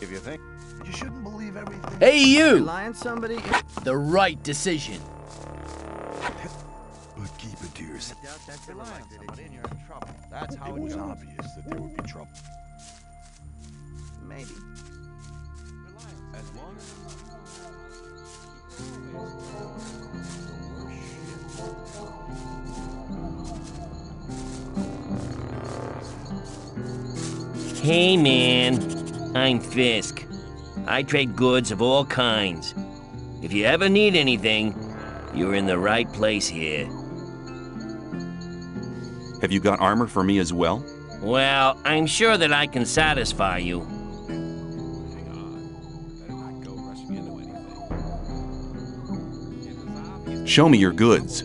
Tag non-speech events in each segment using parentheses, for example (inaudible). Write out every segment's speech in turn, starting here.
If you think you shouldn't believe everything. Hey, you! Rely on somebody. The right decision. But keep it to yourself. That's Rely on elected, somebody is and you're in trouble. That's how it was obvious that there would be trouble. Maybe. As long as Hey man, I'm Fisk. I trade goods of all kinds. If you ever need anything, you're in the right place here. Have you got armor for me as well? Well, I'm sure that I can satisfy you. Hang on. Better not go rushing into anything. It was obvious. Show me your goods.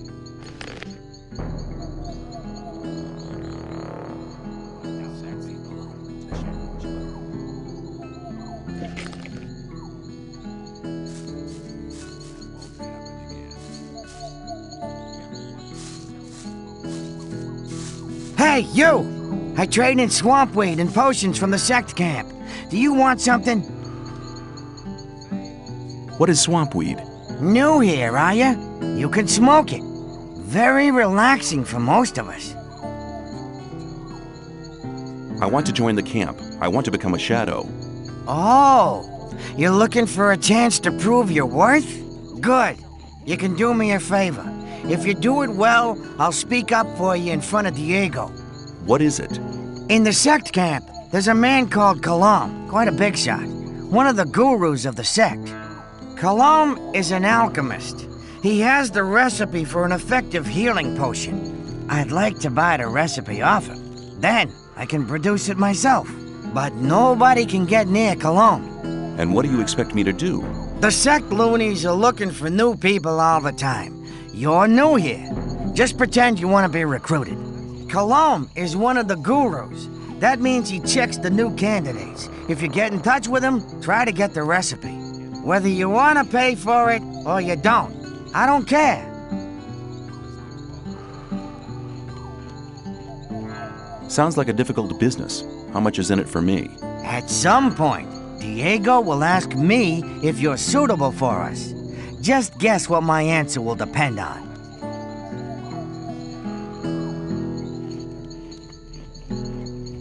Hey, you! I trade in swamp weed and potions from the sect camp. Do you want something? What is swamp weed? New here, are ya? You can smoke it. Very relaxing for most of us. I want to join the camp. I want to become a shadow. Oh, you're looking for a chance to prove your worth? Good. You can do me a favor. If you do it well, I'll speak up for you in front of Diego. What is it? In the sect camp, there's a man called Kalom, quite a big shot. One of the gurus of the sect. Kalom is an alchemist. He has the recipe for an effective healing potion. I'd like to buy the recipe off him. Then I can produce it myself. But nobody can get near Kalom. And what do you expect me to do? The sect loonies are looking for new people all the time. You're new here. Just pretend you want to be recruited. Kalom is one of the gurus. That means he checks the new candidates. If you get in touch with him, try to get the recipe. Whether you want to pay for it or you don't, I don't care. Sounds like a difficult business. How much is in it for me? At some point, Diego will ask me if you're suitable for us. Just guess what my answer will depend on.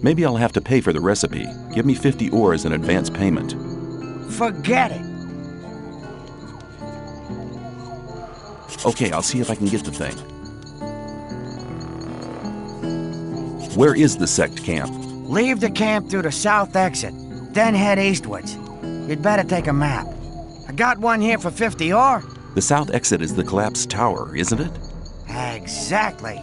Maybe I'll have to pay for the recipe. Give me 50 ore as an advance payment. Forget it. Okay, I'll see if I can get the thing. Where is the sect camp? Leave the camp through the south exit, then head eastwards. You'd better take a map. I got one here for 50 ore. The south exit is the collapsed tower, isn't it? Exactly.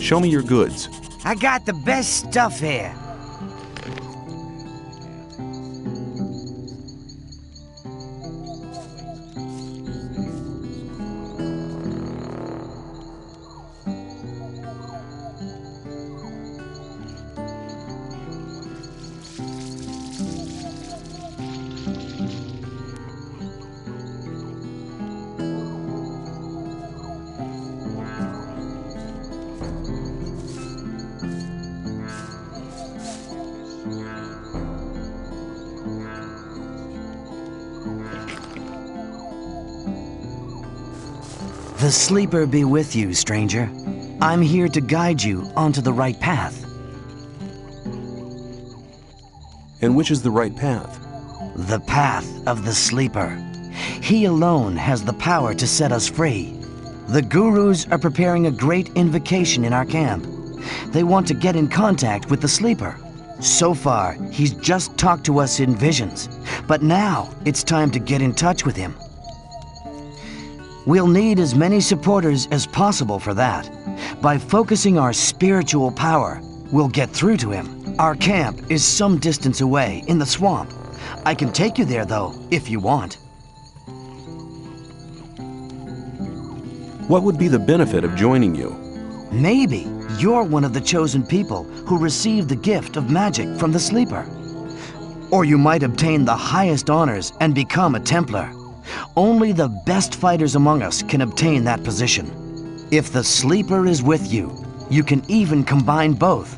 Show me your goods. I got the best stuff here. The sleeper be with you, stranger. I'm here to guide you onto the right path. And which is the right path? The path of the sleeper. He alone has the power to set us free. The gurus are preparing a great invocation in our camp. They want to get in contact with the sleeper. So far, he's just talked to us in visions, but now it's time to get in touch with him. We'll need as many supporters as possible for that. By focusing our spiritual power, we'll get through to him. Our camp is some distance away in the swamp. I can take you there, though, if you want. What would be the benefit of joining you? Maybe you're one of the chosen people who received the gift of magic from the sleeper. Or you might obtain the highest honors and become a Templar. Only the best fighters among us can obtain that position. If the sleeper is with you, you can even combine both.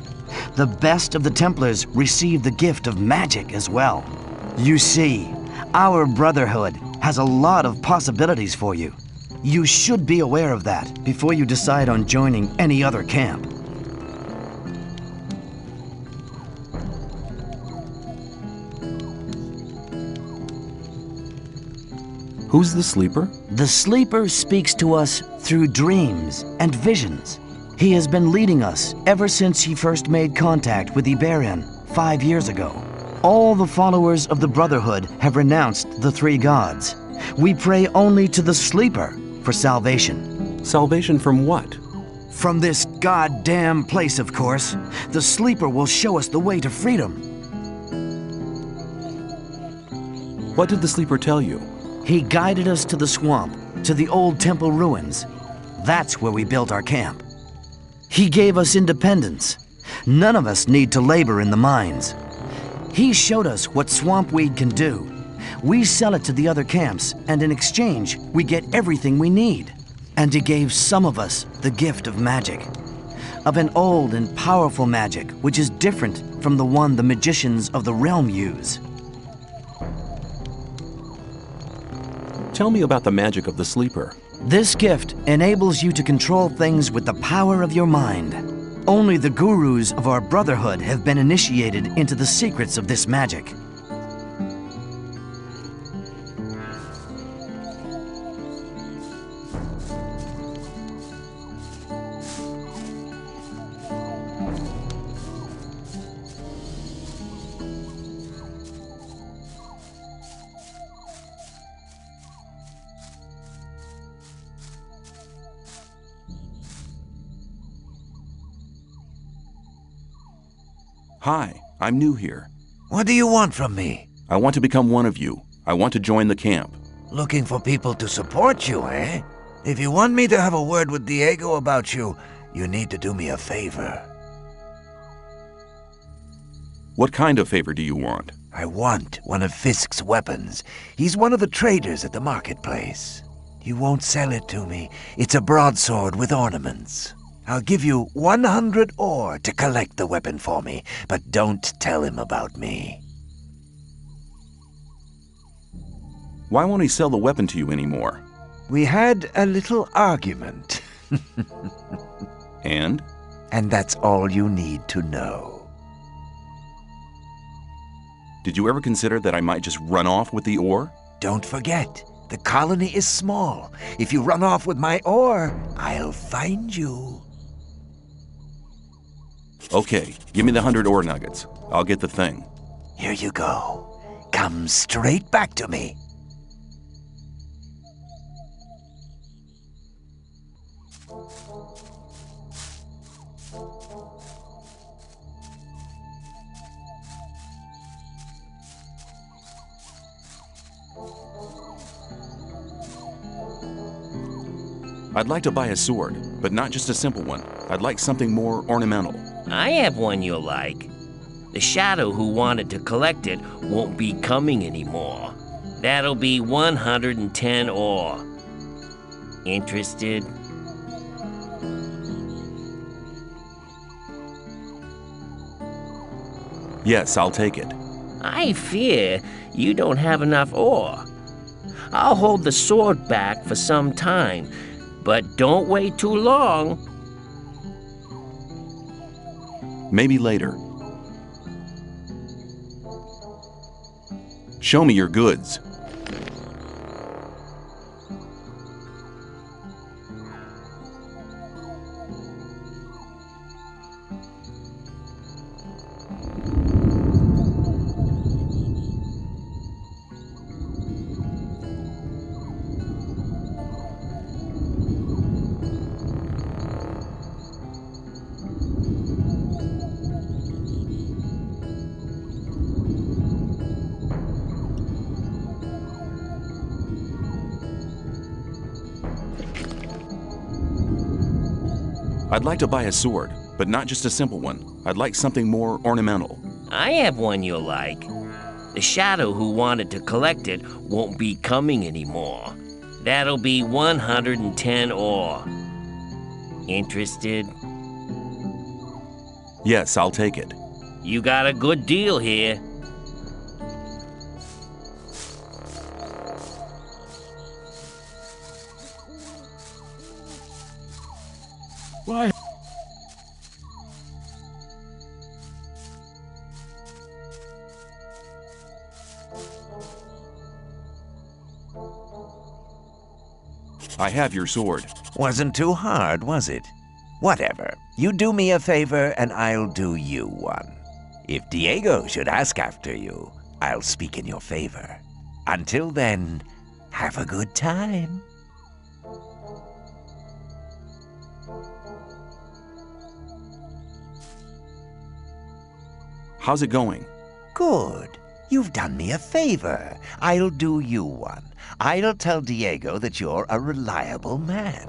The best of the Templars receive the gift of magic as well. You see, our Brotherhood has a lot of possibilities for you. You should be aware of that before you decide on joining any other camp. Who's the sleeper? The sleeper speaks to us through dreams and visions. He has been leading us ever since he first made contact with Y'Berion five years ago. All the followers of the Brotherhood have renounced the three gods. We pray only to the sleeper for salvation. Salvation from what? From this goddamn place, of course. The sleeper will show us the way to freedom. What did the sleeper tell you? He guided us to the swamp, to the old temple ruins. That's where we built our camp. He gave us independence. None of us need to labor in the mines. He showed us what swamp weed can do. We sell it to the other camps, and in exchange, we get everything we need. And he gave some of us the gift of magic. Of an old and powerful magic, which is different from the one the magicians of the realm use. Tell me about the magic of the sleeper. This gift enables you to control things with the power of your mind. Only the gurus of our brotherhood have been initiated into the secrets of this magic. Hi, I'm new here. What do you want from me? I want to become one of you. I want to join the camp. Looking for people to support you, eh? If you want me to have a word with Diego about you, you need to do me a favor. What kind of favor do you want? I want one of Fisk's weapons. He's one of the traders at the marketplace. You won't sell it to me. It's a broadsword with ornaments. I'll give you 100 ore to collect the weapon for me, but don't tell him about me. Why won't he sell the weapon to you anymore? We had a little argument, (laughs) And? and that's all you need to know. Did you ever consider that I might just run off with the ore? Don't forget, the colony is small. If you run off with my ore, I'll find you. Okay, give me the hundred ore nuggets. I'll get the thing. Here you go. Come straight back to me. I'd like to buy a sword, but not just a simple one. I'd like something more ornamental. I have one you'll like. The shadow who wanted to collect it won't be coming anymore. That'll be 110 ore. Interested? Yes, I'll take it. I fear you don't have enough ore. I'll hold the sword back for some time, but don't wait too long. Maybe later. Show me your goods. To buy a sword, but not just a simple one. I'd like something more ornamental. I have one you'll like. The shadow who wanted to collect it won't be coming anymore. That'll be 110 ore. Interested? Yes, I'll take it. You got a good deal here. I have your sword. Wasn't too hard, was it? Whatever. You do me a favor, and I'll do you one. If Diego should ask after you, I'll speak in your favor. Until then, have a good time. How's it going? Good. You've done me a favor. I'll do you one. I'll tell Diego that you're a reliable man.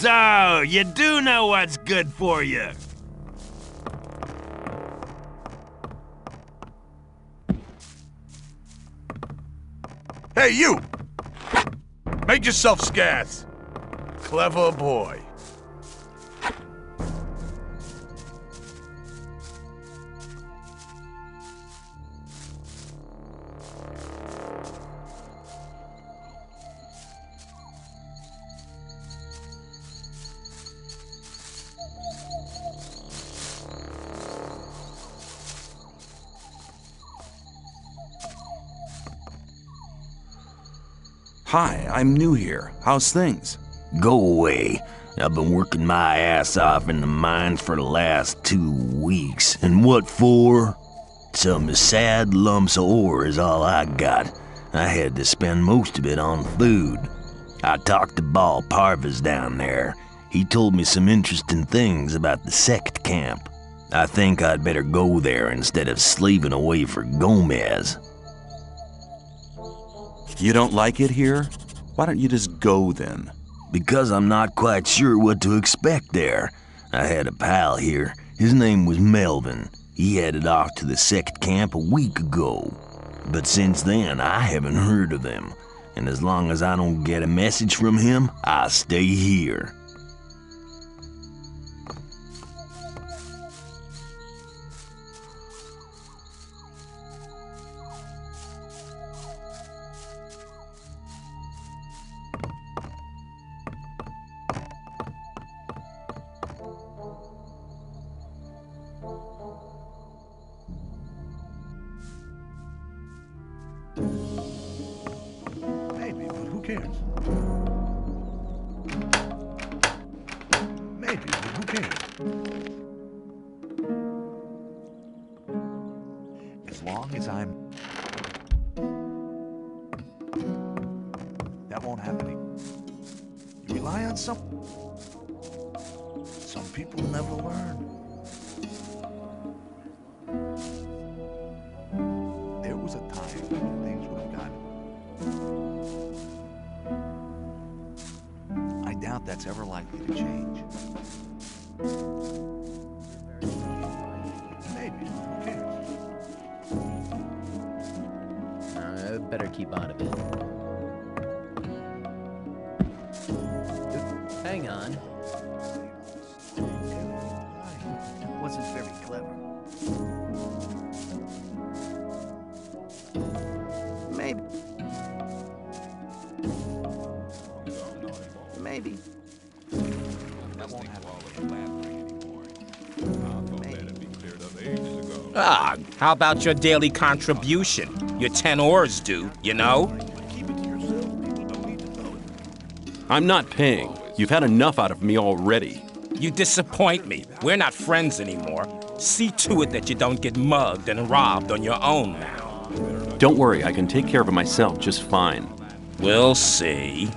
So, you do know what's good for you. Hey, you! Make yourself scarce. Clever boy. Hi, I'm new here. How's things? Go away. I've been working my ass off in the mines for the last two weeks. And what for? Some sad lumps of ore is all I got. I had to spend most of it on food. I talked to Baal Parvez down there. He told me some interesting things about the sect camp. I think I'd better go there instead of slaving away for Gomez. You don't like it here? Why don't you just go then? because I'm not quite sure what to expect there. I had a pal here. His name was Melvin. He headed off to the sect camp a week ago. But since then, I haven't heard of him. And as long as I don't get a message from him, I'll stay here. That's ever likely to change. Maybe. Uh, better keep out of it. Hang on. Wasn't very clever. Won't happen. Ah, how about your daily contribution? Your 10 ores due, you know? I'm not paying. You've had enough out of me already. You disappoint me. We're not friends anymore. See to it that you don't get mugged and robbed on your own now. Don't worry, I can take care of it myself just fine. We'll see.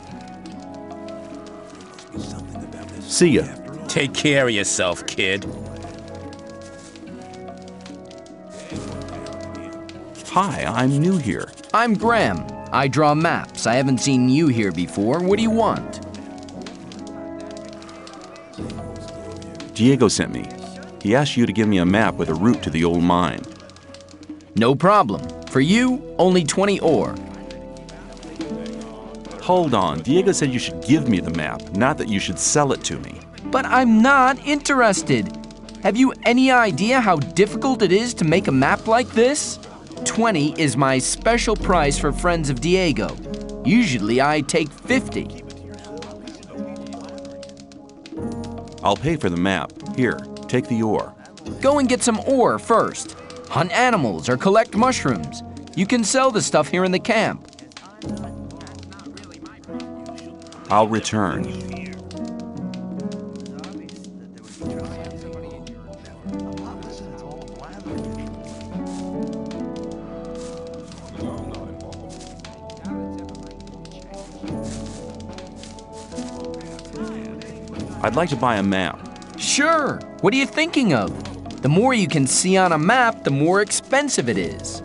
See ya. Take care of yourself, kid. Hi, I'm new here. I'm Graham. I draw maps. I haven't seen you here before. What do you want? Diego sent me. He asked you to give me a map with a route to the old mine. No problem. For you, only 20 ore. Hold on, Diego said you should give me the map, not that you should sell it to me. But I'm not interested. Have you any idea how difficult it is to make a map like this? 20 is my special price for friends of Diego. Usually I take 50. I'll pay for the map. Here, take the ore. Go and get some ore first. Hunt animals or collect mushrooms. You can sell the stuff here in the camp. I'll return. I'd like to buy a map. Sure. What are you thinking of? The more you can see on a map, the more expensive it is.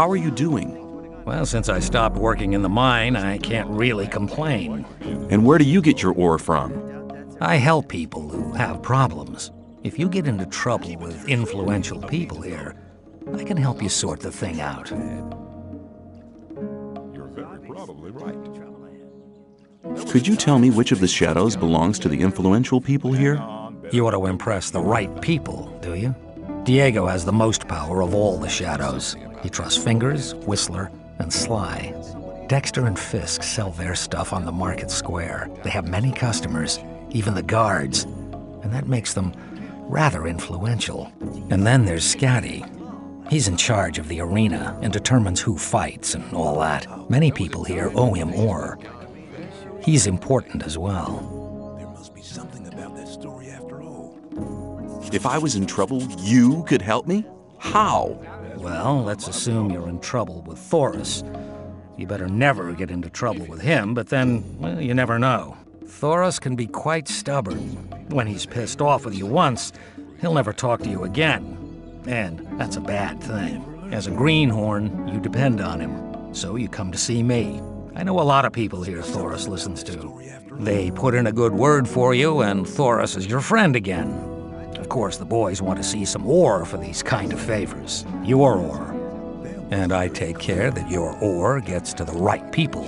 How are you doing? Well, since I stopped working in the mine, I can't really complain. And where do you get your ore from? I help people who have problems. If you get into trouble with influential people here, I can help you sort the thing out. You're very probably right. Could you tell me which of the shadows belongs to the influential people here? You ought to impress the right people, do you? Diego has the most power of all the shadows. He trusts Fingers, Whistler, and Sly. Dexter and Fisk sell their stuff on the market square. They have many customers, even the guards, and that makes them rather influential. And then there's Scatty. He's in charge of the arena and determines who fights and all that. Many people here owe him ore. He's important as well. There must be something about that story after all. If I was in trouble, you could help me? How? Well, let's assume you're in trouble with Thorus. You better never get into trouble with him, but then, well, you never know. Thorus can be quite stubborn. When he's pissed off with you once, he'll never talk to you again. And that's a bad thing. As a greenhorn, you depend on him. So you come to see me. I know a lot of people here Thorus listens to. They put in a good word for you, and Thorus is your friend again. Of course, the boys want to see some ore for these kind of favors. Your ore. And I take care that your ore gets to the right people.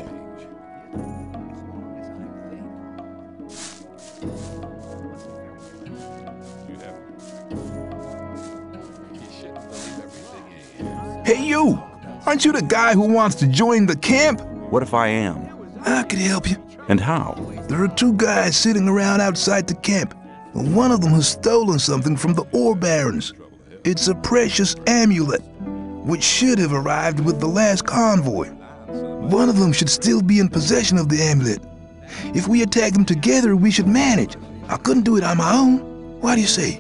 Hey, you! Aren't you the guy who wants to join the camp? What if I am? I could help you. And how? There are two guys sitting around outside the camp. One of them has stolen something from the ore barons. It's a precious amulet, which should have arrived with the last convoy. One of them should still be in possession of the amulet. If we attack them together, we should manage. I couldn't do it on my own. What do you say?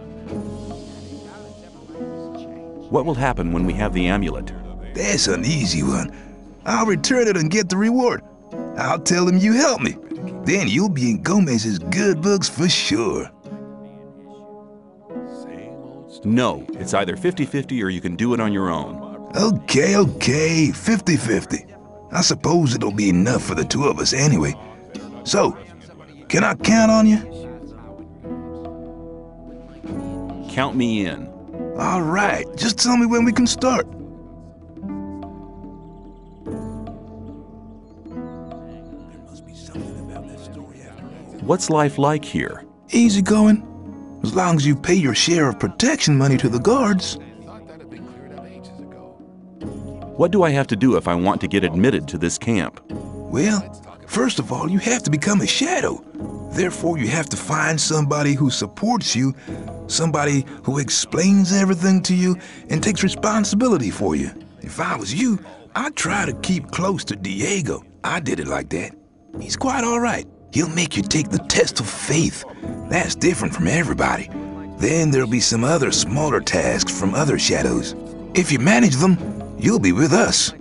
What will happen when we have the amulet? That's an easy one. I'll return it and get the reward. I'll tell them you helped me. Then you'll be in Gomez's good books for sure. No, it's either 50 50 or you can do it on your own. Okay, okay, 50 50. I suppose it'll be enough for the two of us anyway. So, can I count on you? Count me in. All right, just tell me when we can start. What's life like here? Easy going. As long as you pay your share of protection money to the guards. What do I have to do if I want to get admitted to this camp? Well, first of all, you have to become a shadow. Therefore, you have to find somebody who supports you, somebody who explains everything to you and takes responsibility for you. If I was you, I'd try to keep close to Diego. I did it like that. He's quite all right. He'll make you take the test of faith. That's different from everybody. Then there'll be some other smaller tasks from other shadows. If you manage them, you'll be with us.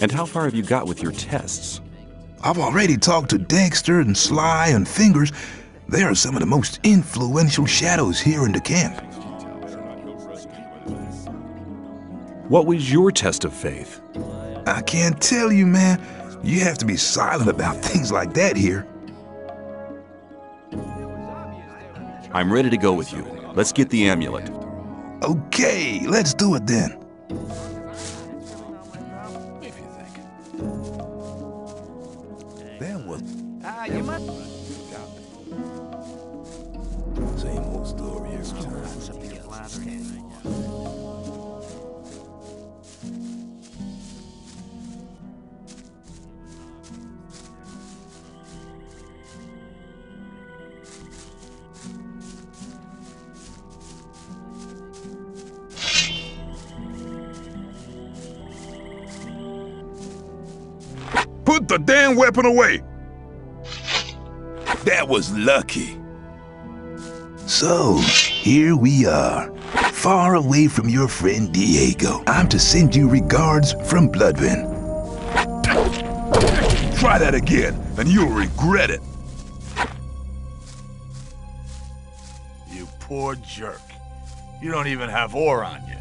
And how far have you got with your tests? I've already talked to Dexter and Sly and Fingers. They are some of the most influential shadows here in the camp. What was your test of faith? I can't tell you, man. You have to be silent about (laughs) things like that here. I'm ready to go with you. Let's get the amulet. Okay, let's do it then. Weapon away! That was lucky. So, here we are, far away from your friend Diego. I'm to send you regards from Bloodwyn. Try that again, and you'll regret it. You poor jerk. You don't even have ore on you.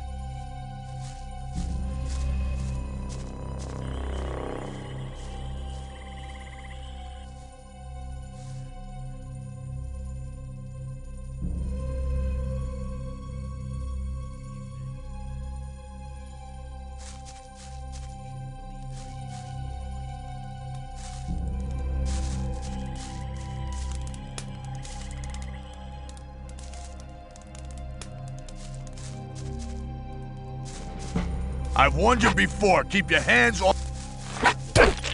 Warned you before. Keep your hands off.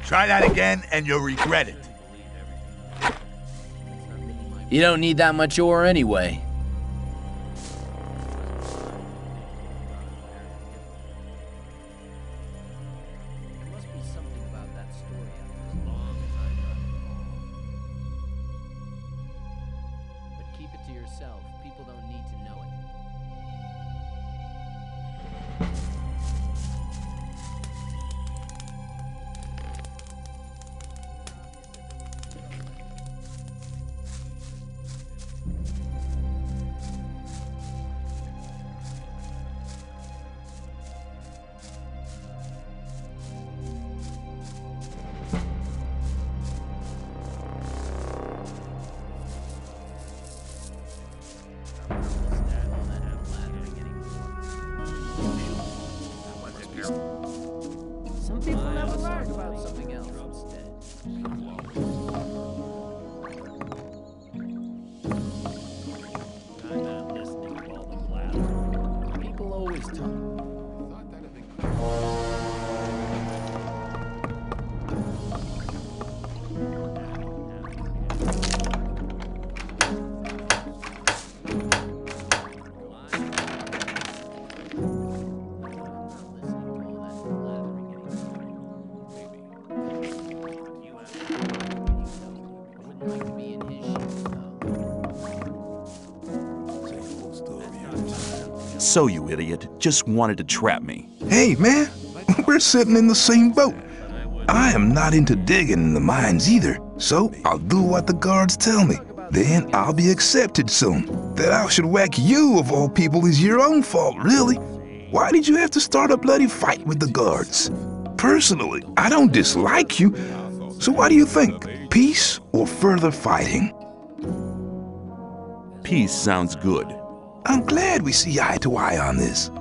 Try that again, and you'll regret it. You don't need that much ore anyway. So, you idiot, just wanted to trap me. Hey, man, (laughs) we're sitting in the same boat. I am not into digging in the mines either, so I'll do what the guards tell me. Then I'll be accepted soon. That I should whack you of all people is your own fault, really. Why did you have to start a bloody fight with the guards? Personally, I don't dislike you. So what do you think? Peace or further fighting? Peace sounds good. I'm glad we see eye to eye on this.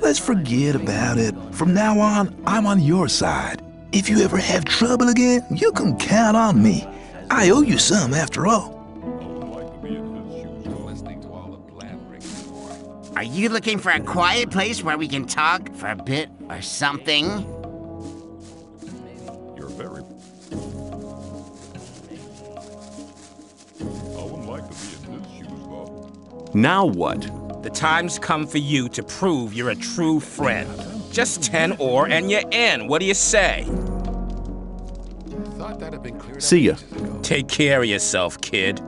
Let's forget about it. From now on, I'm on your side. If you ever have trouble again, you can count on me. I owe you some, after all. Are you looking for a quiet place where we can talk for a bit or something? Now what? The time's come for you to prove you're a true friend. Just 10 ore and you're in. What do you say? Thought that had been cleared See ya. Take care of yourself, kid. There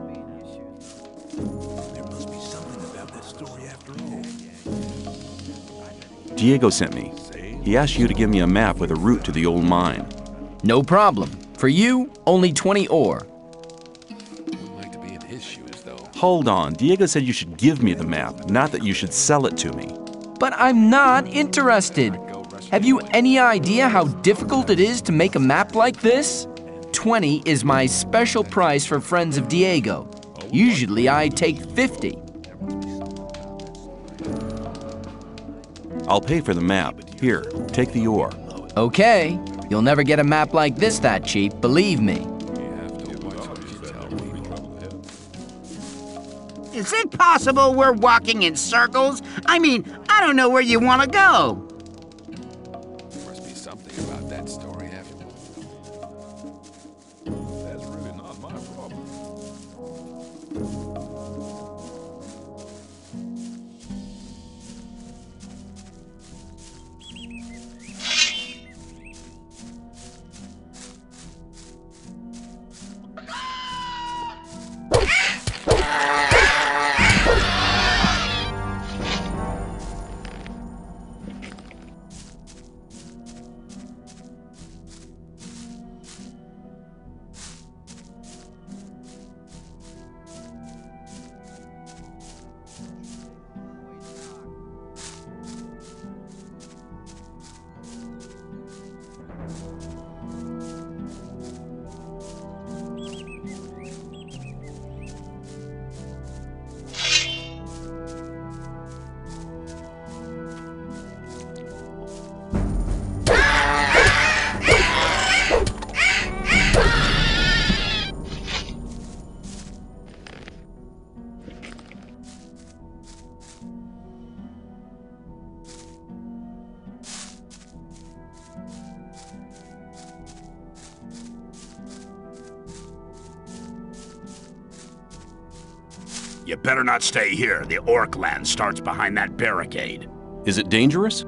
must be something about that story after all. Diego sent me. He asked you to give me a map with a route to the old mine. No problem. For you, only 20 ore. Hold on. Diego said you should give me the map, not that you should sell it to me. But I'm not interested. Have you any idea how difficult it is to make a map like this? 20 is my special price for friends of Diego. Usually I take 50. I'll pay for the map. Here, take the ore. Okay, you'll never get a map like this that cheap, believe me. Is it possible we're walking in circles? I mean, I don't know where you want to go. Must be something about that story after You better not stay here. The orc land starts behind that barricade. Is it dangerous?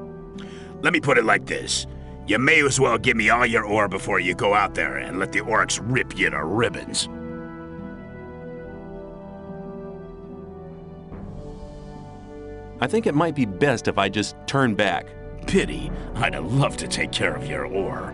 Let me put it like this. You may as well give me all your ore before you go out there and let the orcs rip you to ribbons. I think it might be best if I just turn back. Pity. I'd have loved to take care of your ore.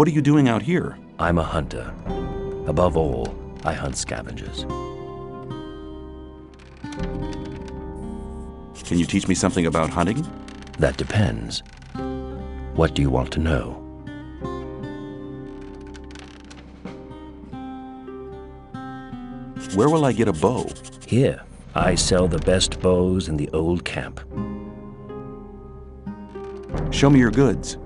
What are you doing out here? I'm a hunter. Above all, I hunt scavengers. Can you teach me something about hunting? That depends. What do you want to know? Where will I get a bow? Here, I sell the best bows in the old camp. Show me your goods.